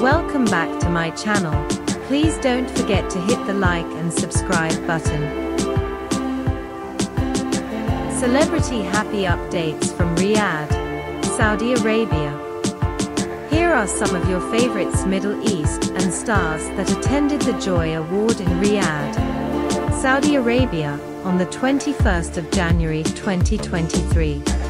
Welcome back to my channel. Please don't forget to hit the like and subscribe button. Celebrity happy updates from Riyadh, Saudi Arabia. Here are some of your favorites Middle East and stars that attended the Joy Award in Riyadh, Saudi Arabia, on the 21st of January 2023.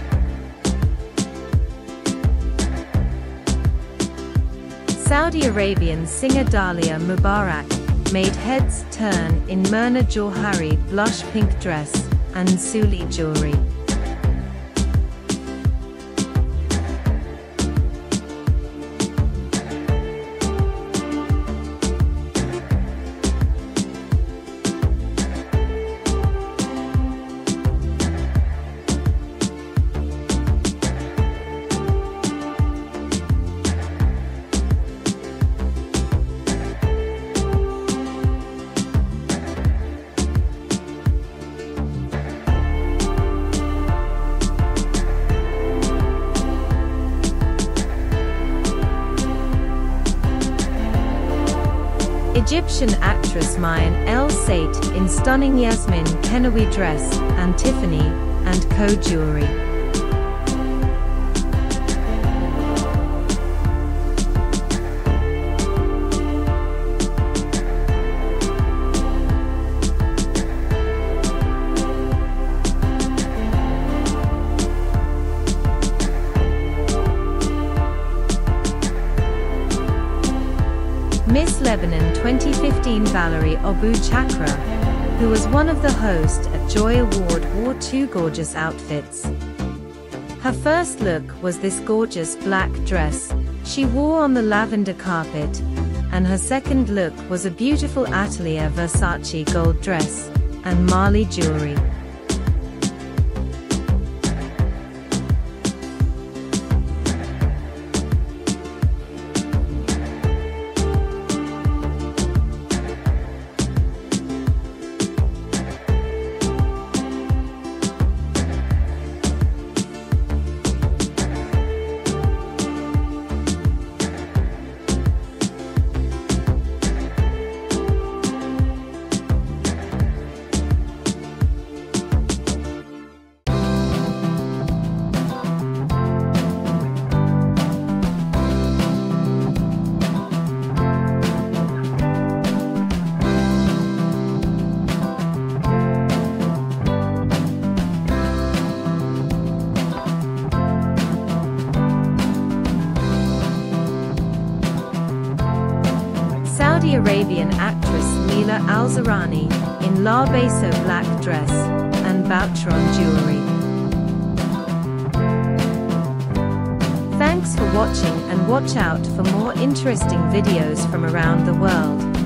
Saudi Arabian singer Dalia Mubarak made heads turn in Myrna Johari blush pink dress and Suli jewelry. Egyptian actress Mayan El Sayed in stunning Yasmin Kenawi dress and Tiffany and Co jewelry. Miss Lebanon 2015 Valerie Abou Chacra, who was one of the hosts at Joy Award wore two gorgeous outfits. Her first look was this gorgeous black dress she wore on the lavender carpet, and her second look was a beautiful Atelier Versace gold dress and Marley jewelry. Saudi Arabian actress Leila Al-Zahrani in La Beso black dress and Boucheron jewelry. Thanks for watching and watch out for more interesting videos from around the world.